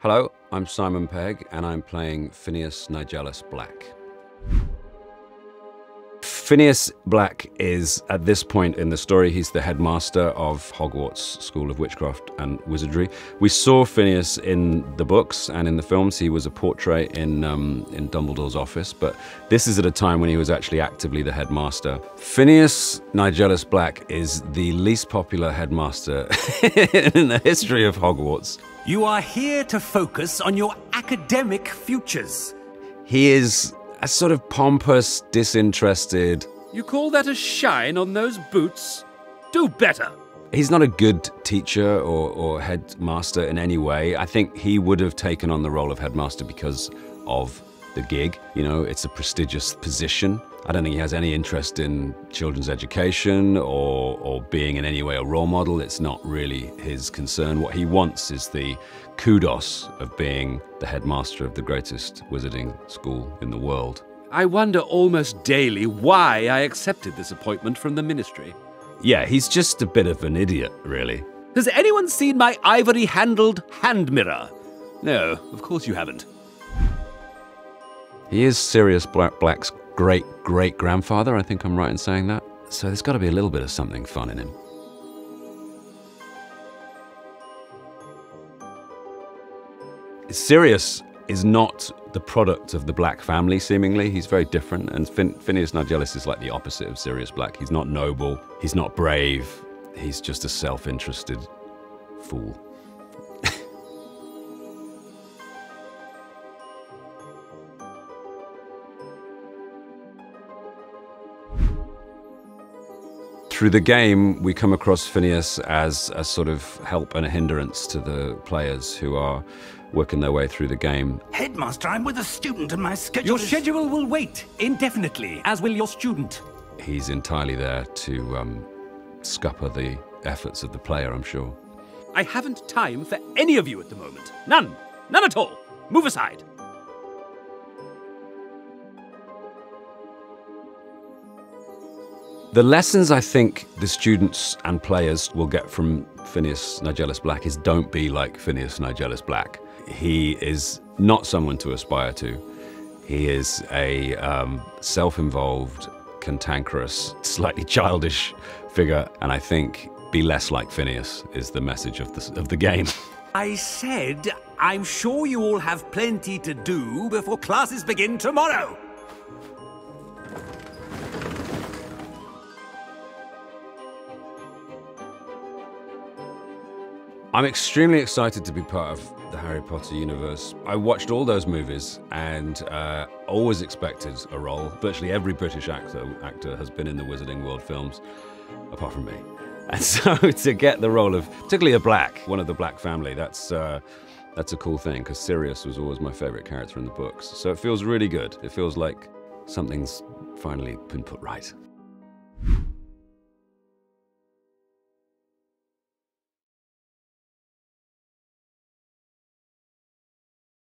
Hello, I'm Simon Pegg, and I'm playing Phineas Nigellus Black. Phineas Black is, at this point in the story, he's the headmaster of Hogwarts School of Witchcraft and Wizardry. We saw Phineas in the books and in the films. He was a portrait in, um, in Dumbledore's office, but this is at a time when he was actually actively the headmaster. Phineas Nigellus Black is the least popular headmaster in the history of Hogwarts. You are here to focus on your academic futures. He is a sort of pompous, disinterested. You call that a shine on those boots? Do better. He's not a good teacher or, or headmaster in any way. I think he would have taken on the role of headmaster because of the gig. You know, it's a prestigious position. I don't think he has any interest in children's education or, or being in any way a role model. It's not really his concern. What he wants is the kudos of being the headmaster of the greatest wizarding school in the world. I wonder almost daily why I accepted this appointment from the ministry. Yeah, he's just a bit of an idiot, really. Has anyone seen my ivory handled hand mirror? No, of course you haven't. He is Sirius Black's great great grandfather, I think I'm right in saying that. So there's got to be a little bit of something fun in him. Sirius is not the product of the Black family, seemingly. He's very different, and fin Phineas Nigellus is like the opposite of Sirius Black. He's not noble, he's not brave, he's just a self interested fool. Through the game, we come across Phineas as a sort of help and a hindrance to the players who are working their way through the game. Headmaster, I'm with a student and my schedule Your is... schedule will wait indefinitely, as will your student. He's entirely there to um, scupper the efforts of the player, I'm sure. I haven't time for any of you at the moment. None. None at all. Move aside. The lessons I think the students and players will get from Phineas Nigellus Black is don't be like Phineas Nigellus Black. He is not someone to aspire to. He is a um, self-involved, cantankerous, slightly childish figure, and I think be less like Phineas is the message of the, of the game. I said, I'm sure you all have plenty to do before classes begin tomorrow. I'm extremely excited to be part of the Harry Potter universe. I watched all those movies and uh, always expected a role. Virtually every British actor, actor has been in the Wizarding World films, apart from me. And so to get the role of, particularly a Black, one of the Black family, that's, uh, that's a cool thing because Sirius was always my favorite character in the books. So it feels really good. It feels like something's finally been put right.